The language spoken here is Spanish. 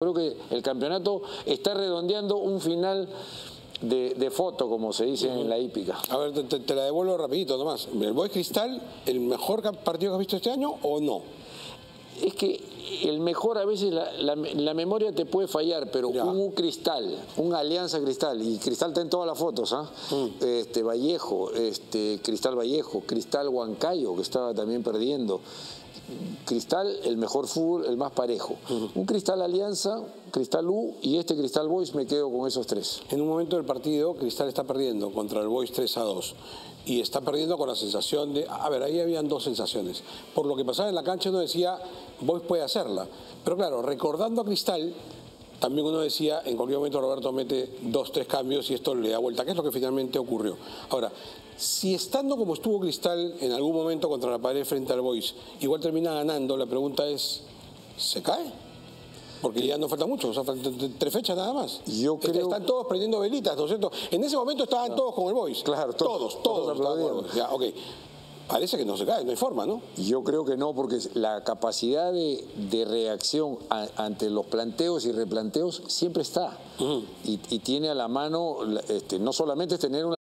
Creo que el campeonato está redondeando un final de, foto, como se dice en la hípica. A ver, te, la devuelvo rapidito nomás. ¿El Boy Cristal, el mejor partido que has visto este año o no? Es que el mejor a veces la, memoria te puede fallar, pero un cristal, una alianza cristal, y cristal está en todas las fotos, ¿ah? Mm. Este Vallejo, este Cristal Vallejo, Cristal Huancayo, que estaba también perdiendo. Cristal, el mejor fútbol, el más parejo. Un Cristal Alianza, Cristal U y este Cristal Boys me quedo con esos tres. En un momento del partido, Cristal está perdiendo contra el Boys 3 a 2 y está perdiendo con la sensación de... A ver, ahí habían dos sensaciones. Por lo que pasaba en la cancha uno decía, Boys puede hacerla. Pero claro, recordando a Cristal, también uno decía, en cualquier momento Roberto mete dos, tres cambios y esto le da vuelta, ¿Qué es lo que finalmente ocurrió. Ahora, si estando como estuvo Cristal en algún momento contra la pared frente al Boys, igual termina ganando, la pregunta es, ¿se cae? Porque ya no falta mucho, o sea, faltan tres fechas nada más. Yo creo... Están todos prendiendo velitas, ¿no es cierto? En ese momento estaban todos con el Boys. Claro, todos. Todos, todos. ya, ok. Parece que no se cae, no hay forma, ¿no? Yo creo que no, porque la capacidad de, reacción ante los planteos y replanteos siempre está. y, tiene a la mano, este, no solamente es tener una